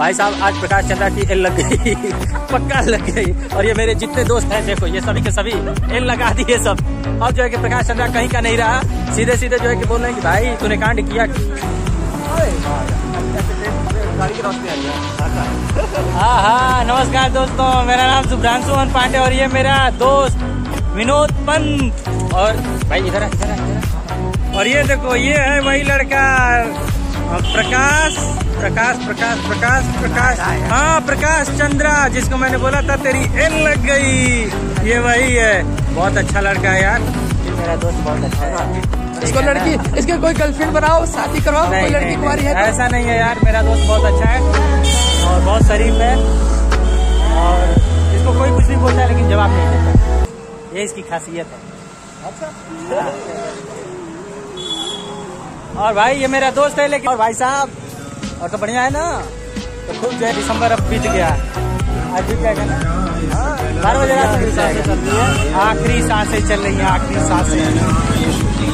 भाई साहब, आज प्रकाश चंद्रा की एल लग गई। पक्का लग गई। और ये मेरे जितने दोस्त हैं, देखो, ये सभी के सभी एल लगा दिए सब। अब जो है कि प्रकाश चंद्रा कहीं का नहीं रहा। सीधे सीधे जो है कि बोल रहे कि, भाई, तूने कांड किया हाँ हाँ नमस्कार दोस्तों। मेरा नाम शुभ्रांशु मोहन पांडे और ये मेरा दोस्त विनोद पंत। और भाई, इधर इधर इधर। और ये देखो, ये है वही लड़का। प्रकाश प्रकाश प्रकाश प्रकाश प्रकाश। हाँ प्रकाश चंद्रा जिसको मैंने बोला था तेरी एल लग गई। ये वही है। बहुत अच्छा लड़का है यार। मेरा दोस्त बहुत अच्छा है। इसको लड़की इसके कोई गर्लफ्रेंड बनाओ शादी करवाओ कोई नहीं, लड़की कुमारी है तो। ऐसा नहीं है यार मेरा दोस्त बहुत अच्छा है। और बहुत शरीफ है। और इसको कोई कुछ भी बोलता है लेकिन जवाब नहीं देता। ये इसकी खासियत है। हाँ। और भाई, ये मेरा दोस्त है, लेकिन और भाई साहब, और तो बढ़िया है ना? तो खूब जो है दिसंबर अब बीत गया आज भी क्या कहना? बारह बजे में साँसें चल रही है। आखिरी साँसें चल रही है, आखिरी साँसें।